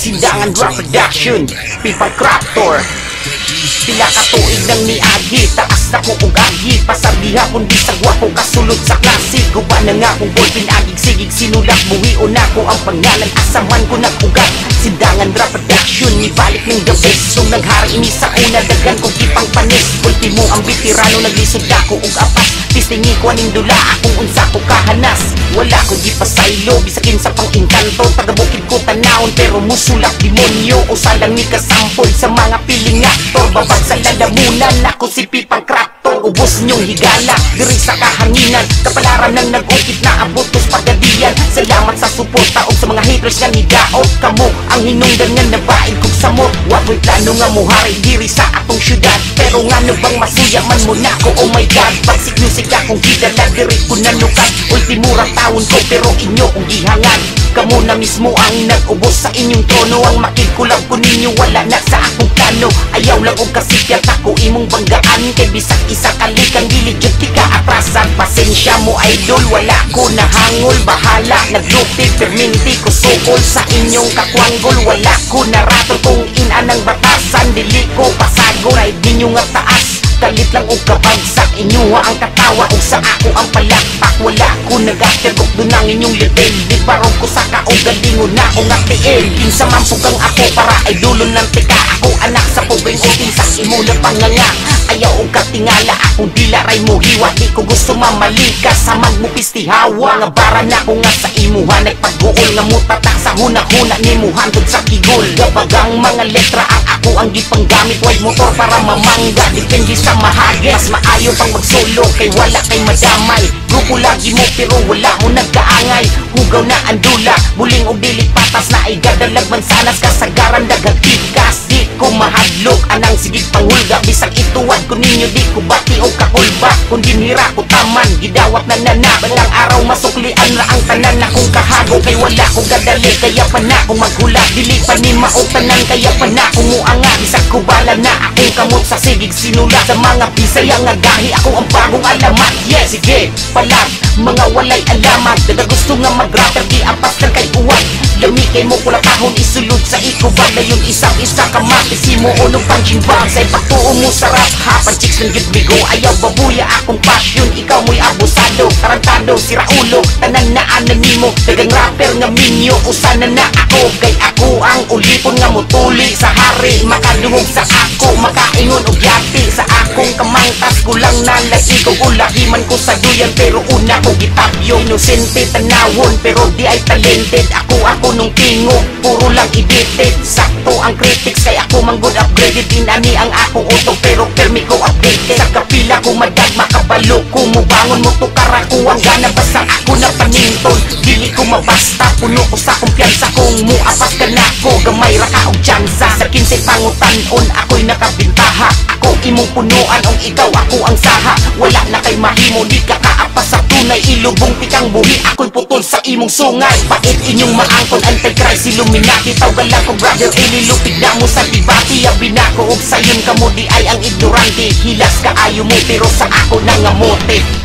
Sindangan Rap Production. People Craftor Pila ka tuig nang niagi Taas na ko ug agi Pasabiha kundi sa gwapo. Kasulod sa klase. Guba na nga kung boy pinagig sigig. Sinulat buwi o na ko ang pangalan. Asaman ko nagpugat Sindangan Rap Production. Ibalik ng best. Nung naghari ini sa una Dagan kong kipang panis. Ultimo ang bitirano Naglisod ako ug apas. Tistingi ko aning dula Akong unsa ko kahanas? Wala ko di pasaylo Bisakin sa pang-inkanto. Tagabukid ko tanawon Pero musulak demonyo. O salang ni kasampol Sa mga piling aktor Babag sa lalamunan Ako si Pipang Kraptor Ubos niyong higala Diri sa kahanginan. Kapalaran ng nag-ukit na abutos pagadiyan Salamat sa suporta O sa mga haters nga nidaot Kamo ang hinungdan nga nabain kong Wako'y plano nga muhari diri sa atong syudad. Pero nga no bang masuya man mo na? Ko Oh my god. Bagsik music akong gidala Diri ko nanukat Ultimura taon ko pero inyo kong gihangan. Kamo na mismo ang nag-ubos sa inyong trono. Ang makikulang ko ninyo wala na sa akong plano. Ayaw lang og kasikyat ako imong banggaan. Kay bisag isa kalikang gilijot di ka atrasan. Pasensya mo idol wala ko nahangol Bahala naglupig perminti ko sukol Sa inyong kakwanggol wala ko ina ng ko pasagol Ride ninyo nga taas. Kalit lang og kabagsak Inyuha ang katawa. Ug sa ako ang palakpak Wala ko nagatirgok doon ang inyong level Di parong ko sa kaugalingon na. Akong atiil Kinsa man pugang ako para ay dulon ng tika. Ako anak sa puging uting imo na panganga Ayaw og katingala. Akong dilaray mo hiwa. Di ko gusto mamalika sa magmupistihawa Nga bara na ko nga sa imuha Nagpag-uol nga mutatak sa huna-huna Ni mo hantod sa kigol. Gabagang mga letra ang ako ang gipanggamit Wide motor para mamangga. Depende sa mahagi. Mas maayo pang magsulo Kay wala kay madamay. Grupo lagi mo pero wala mo nagkaangay. Hugaw na ang dula. Buling o dilit patas na ay gadalag mansanas Kasagaran dagatikas Di ko mahadlok Anang sigig panghulga Bisag ituwad ko ninyo Di ko bati o kakulba Kung dinhira ko taman Gidawat na nana. Balang araw masuklian na ang tanan. Na kong kahago Kay wala ko gadali Kaya pa na kung maghula. Dili pa ni mautanan Kaya pa na kung muanga. Bisag ko bala na Akong kamot sa sigig sinula. Sa mga bisaya nga gahi Ako ang bagong alamat. Yes, sige Palag Mga walay alamat. Daga gusto nga mag-rapper Di apas ng kay uwan Lami kay mo kula isulod sa ikubag Na yung isang isa kamati Si mo unong punching bag Sa ipatuo mo sa rap. Hapan chicks ng bigo Ayaw babuya akong passion. Ikaw mo'y abusado Tarantado, sira ulo Tanan na nimo Dagang rapper nga minyo Usana na ako. Kay ako ang ulipon nga mutuli Sa hari. Makadungog sa ako Makaingon og yati Sa akong kamangtas Kulang na lagi ko Ulahiman ko sa duyan Pero una ko gitapyo Inosente tanawon Pero di ay talented. Ako ako nung tingog Puro lang edited. Sakto ang critics Kay ako man good upgraded Inani ang akong utok Pero permi ko updated. Sa kapila ko madag Makabalo ko. Mubangon mo tukar ako Ang gana basta ako na paninton ko mabasta Puno ko sa kumpiyansa Kung muapas ka na ko Gamay ra ka og tsansa. Sa 15 pangutanon Ako'y nakabintaha Ako imong punuan Ang ikaw ako ang saha. Wala na kay mahimo Di ka kaapas sa tunay. Ilubong pikang buhi Ako'y putol sa imong sungay. Pait inyong maangkon Anti-Christ Illuminati? Tawgal lang ko brother Ililupig na mo sa debate. Yabi na ko Og sayon ka mo di ay ang ignorante. Hilas ka ayo mo Pero sa ako nangamote